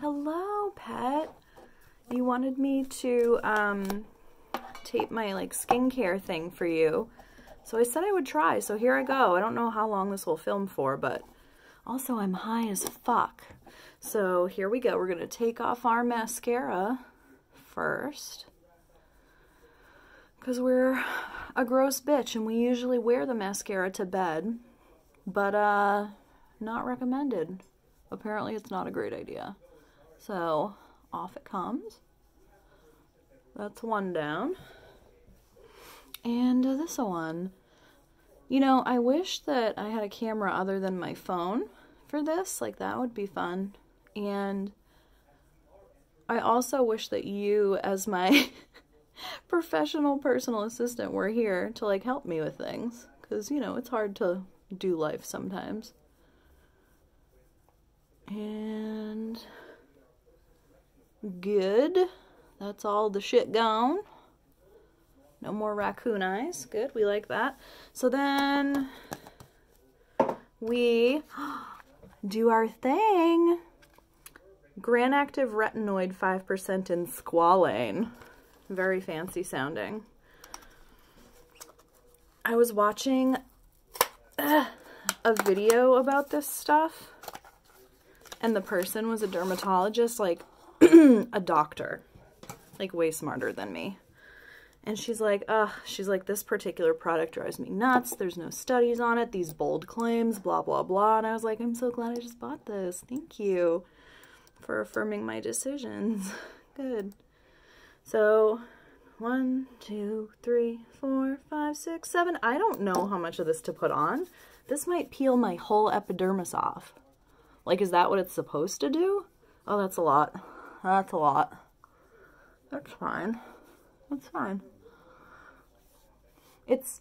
Hello, pet. You wanted me to um, tape my like skincare thing for you. So I said I would try. So here I go. I don't know how long this will film for, but also I'm high as fuck. So here we go. We're going to take off our mascara first. Because we're a gross bitch and we usually wear the mascara to bed. But, uh, not recommended. Apparently it's not a great idea. So, off it comes. That's one down. And this one. You know, I wish that I had a camera other than my phone for this. Like, that would be fun. And I also wish that you, as my professional personal assistant, were here to, like, help me with things. Because, you know, it's hard to do life sometimes. And good. That's all the shit gone. No more raccoon eyes. Good, we like that. So then we do our thing. Granactive Retinoid 5% in Squalane. Very fancy sounding. I was watching uh, a video about this stuff and the person was a dermatologist, like a doctor, like way smarter than me. And she's like, ugh, she's like, this particular product drives me nuts. There's no studies on it. These bold claims, blah, blah, blah. And I was like, I'm so glad I just bought this. Thank you for affirming my decisions. Good. So, one, two, three, four, five, six, seven. I don't know how much of this to put on. This might peel my whole epidermis off. Like, is that what it's supposed to do? Oh, that's a lot. That's a lot. That's fine. That's fine. It's,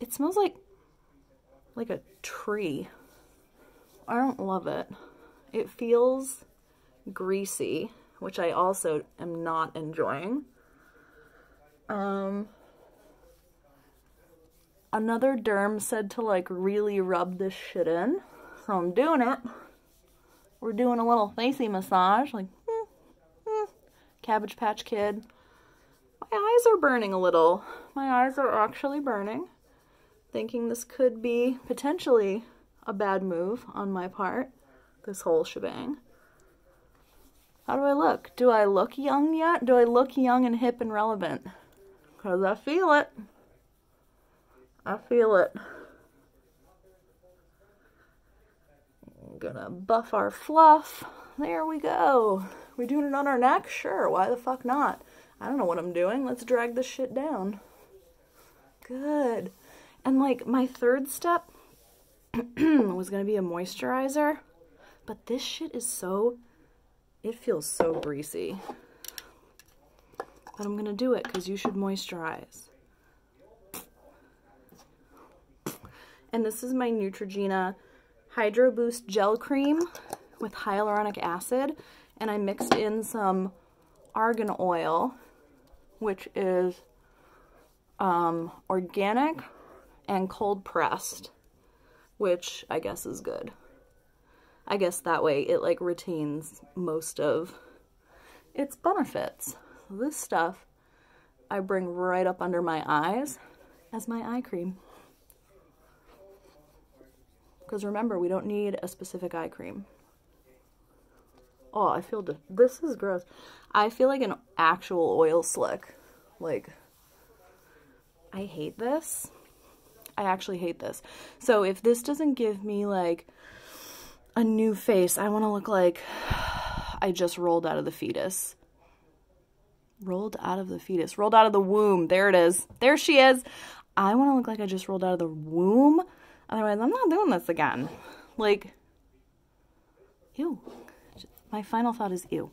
it smells like, like a tree. I don't love it. It feels greasy, which I also am not enjoying. Um, another derm said to like really rub this shit in. So I'm doing it. We're doing a little facey massage, like, hmm, hmm, Cabbage Patch Kid. My eyes are burning a little. My eyes are actually burning. Thinking this could be potentially a bad move on my part, this whole shebang. How do I look? Do I look young yet? Do I look young and hip and relevant? Because I feel it. I feel it. Gonna buff our fluff. There we go. We doing it on our neck? Sure, why the fuck not? I don't know what I'm doing. Let's drag this shit down. Good. And like my third step was gonna be a moisturizer, but this shit is so, it feels so greasy. But I'm gonna do it because you should moisturize. And this is my Neutrogena Hydro Boost Gel Cream with hyaluronic acid. And I mixed in some argan oil, which is um, organic and cold pressed, which I guess is good. I guess that way it like retains most of its benefits. This stuff I bring right up under my eyes as my eye cream. Because remember, we don't need a specific eye cream. Oh, I feel, this is gross. I feel like an actual oil slick. Like, I hate this. I actually hate this. So if this doesn't give me like a new face, I want to look like I just rolled out of the fetus. Rolled out of the fetus. Rolled out of the womb. There it is. There she is. I want to look like I just rolled out of the womb Otherwise, I'm not doing this again. Like, ew. My final thought is ew.